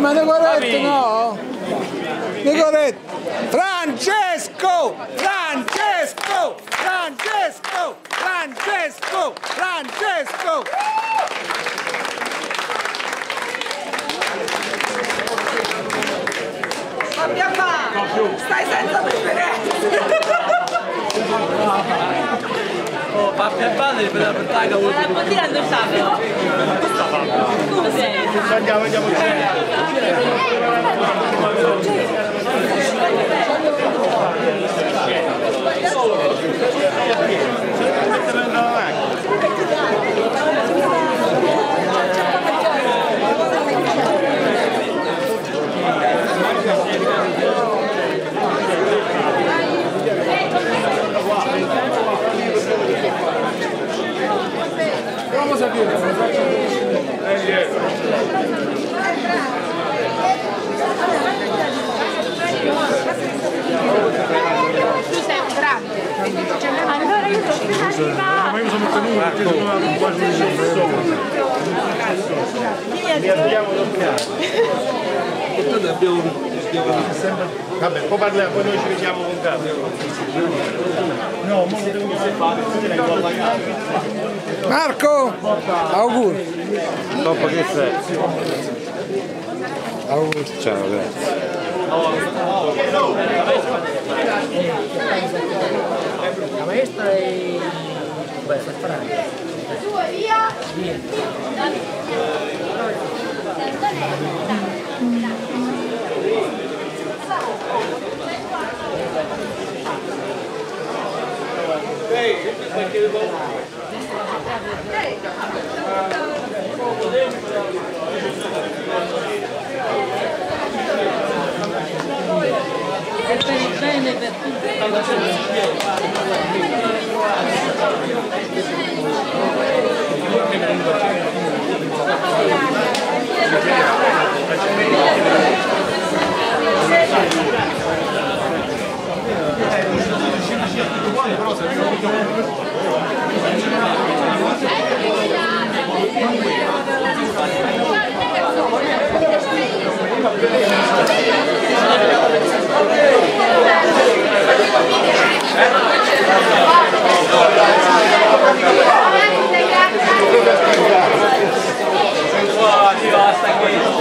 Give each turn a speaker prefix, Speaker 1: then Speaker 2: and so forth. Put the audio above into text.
Speaker 1: ma Nicoretto no? Nicoretto! Francesco! Francesco! Francesco! Francesco! Francesco!
Speaker 2: Abbia fame! Stai senza preferenze!
Speaker 3: Oh, papà e padre per la
Speaker 4: La bottiglia dove sta però? Dove sei?
Speaker 5: Andiamo, andiamo.
Speaker 1: Vamos a dire.
Speaker 5: Ma io sono tenuto perché sono quasi un Mi abbiamo Vabbè, poi parliamo, poi noi ci vediamo con calma. No, lo devo fare.
Speaker 1: Marco! Auguri!
Speaker 5: Dopo che sei?
Speaker 1: Auguri!
Speaker 5: Ciao, grazie.
Speaker 3: La maestra è... Beh, fa sparare.
Speaker 4: Per il bene per tutti.
Speaker 3: Basta questo.